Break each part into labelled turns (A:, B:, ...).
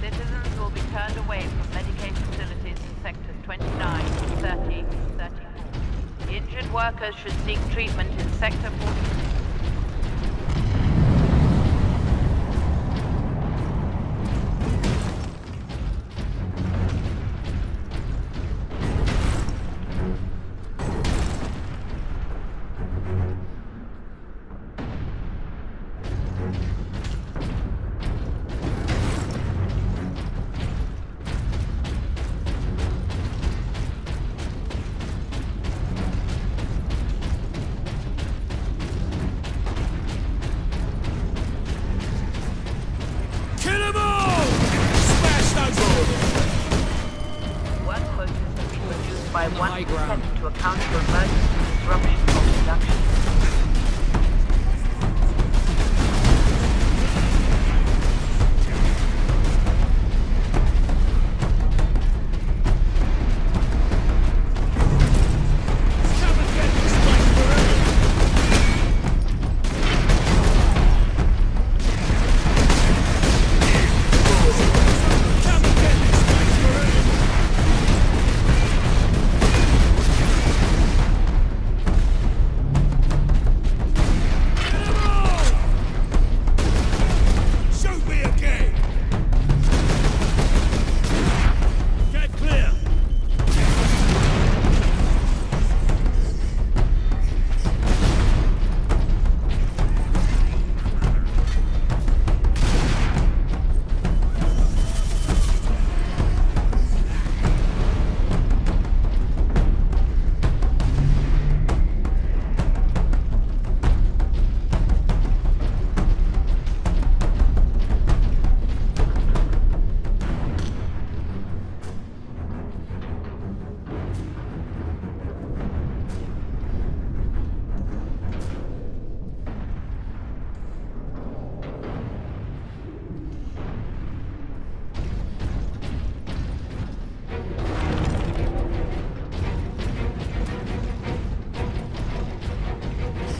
A: Citizens will be turned away from facilities in sectors 29, 30, 34. Injured workers should seek treatment in sector 46. By 1%
B: ground.
A: to account for emergency disruption of production.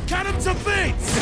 B: Cut him to bits!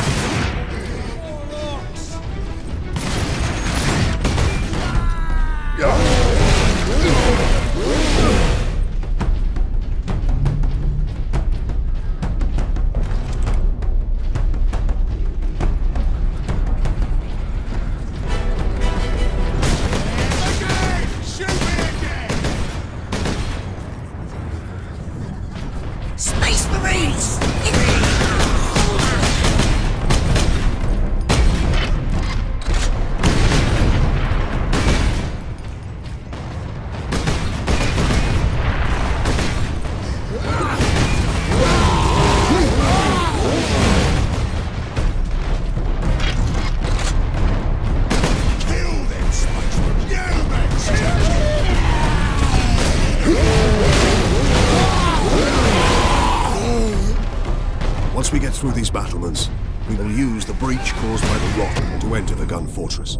C: We get through these battlements, we will use the breach caused by the rock to enter the gun fortress.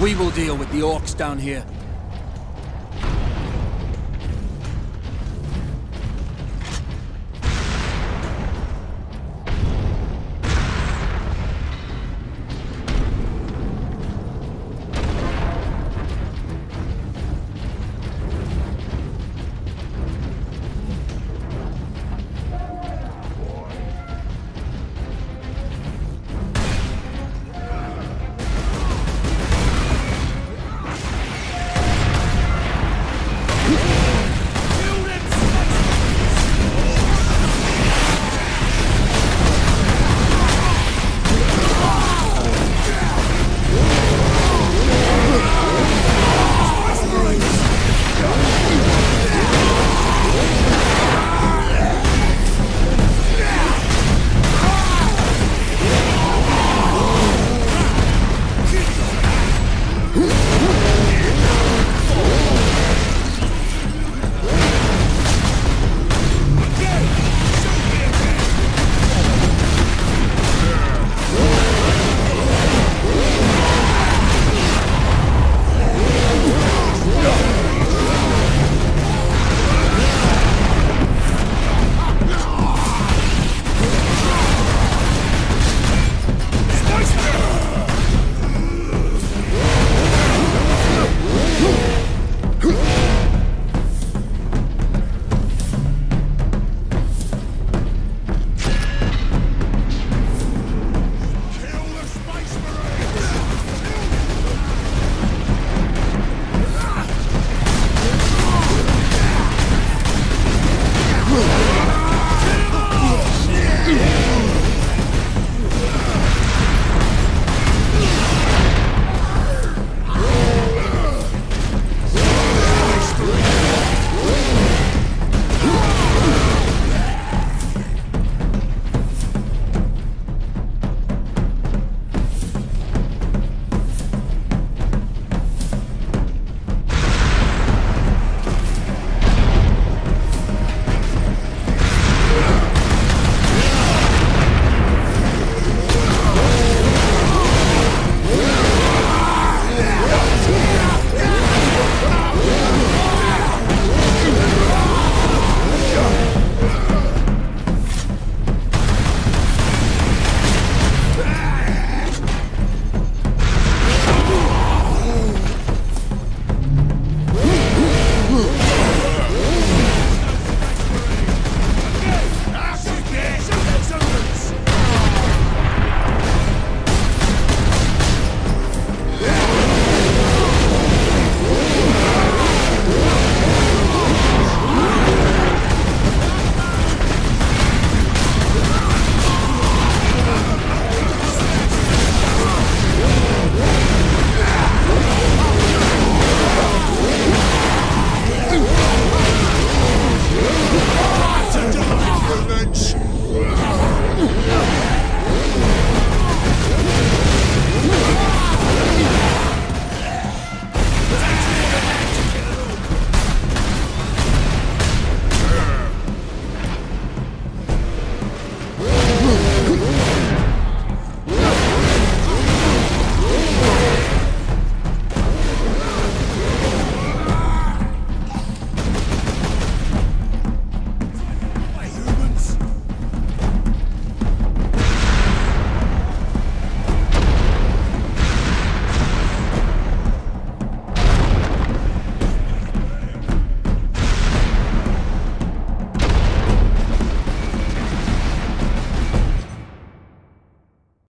A: We will deal with the orcs down here.